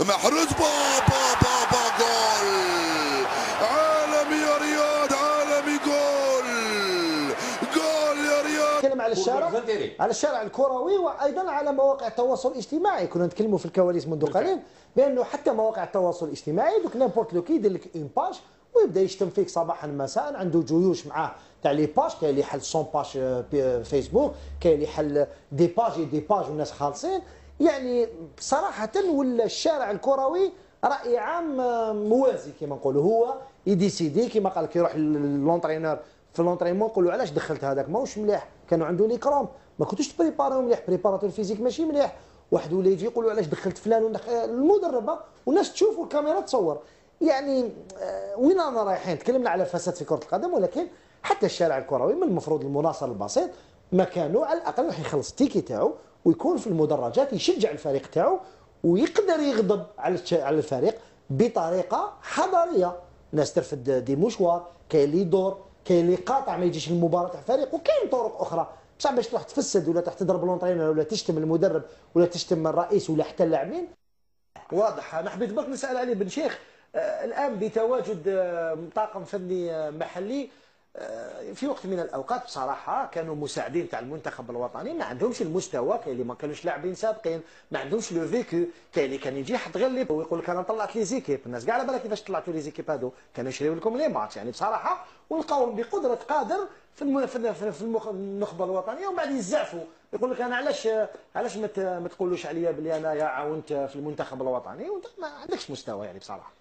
محروز بابا بابا جول عالمي يا رياض عالمي goal. goal يا رياض. نتكلم على الشارع على الشارع الكروي وأيضا على مواقع التواصل الاجتماعي. كنا نتكلموا في الكواليس منذ قليل بأنه حتى مواقع التواصل الاجتماعي donc n'importe lequel يدير لك une page ويبدا يشتم فيك صباحا مساء عنده جيوش معاه تاع les pages كاين اللي حل 100 page Facebook كاين اللي حل des pages des pages والناس خالصين. يعني صراحة ولا الشارع الكروي رأي عام موازي كما نقولوا. هو يديسيدي كما قال لك يروح l'entraîneur في l'entraînement نقول له علاش دخلت هذاك؟ ماهوش مليح. كانوا عنده les crampes. ما كنتوش تبريباريو مليح. préparateur physique ماشي مليح. واحد ولا يجي يقول له علاش دخلت فلان المدربة والناس تشوف والكاميرا تصور. يعني آه، وين رانا رايحين؟ تكلمنا على الفساد في كرة القدم ولكن حتى الشارع الكروي من المفروض المناصر البسيط مكانه على الأقل راح يخلص التيكي تاعو ويكون في المدرجات يشجع الفريق تاعو ويقدر يغضب على على الفريق بطريقة حضارية. الناس ترفد دي مشوار كاين اللي يدور كاين اللي قاطع ما يجيش المباراة تاع الفريق وكاين طرق أخرى. بصح باش تروح تفسد ولا تروح تضرب لونترينر ولا تشتم المدرب ولا تشتم الرئيس ولا حتى اللاعبين. واضح. أنا حبيت برك نسأل علي بن شيخ آه الآن بتواجد آه طاقم فني آه محلي. في وقت من الأوقات بصراحة كانوا مساعدين تاع المنتخب الوطني ما عندهمش المستوى كاين اللي ما كانوش لاعبين سابقين ما عندهمش لو فيكو كاين اللي كان يجي يحط غير لي ويقول لك أنا طلعت لي زيكيب. الناس كاع على بالها كيفاش طلعتوا لي زيكيب هادو؟ كانوا يشريو لكم لي ماتش. يعني بصراحة ولقاو بقدرة قادر في الم... في النخبة الوطنية ومن بعد يزعفوا. يقول لك أنا علاش علاش ما تقولوش عليا بلي أنا عاونت في المنتخب الوطني؟ وأنت ما عندكش مستوى يعني بصراحة.